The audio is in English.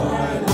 for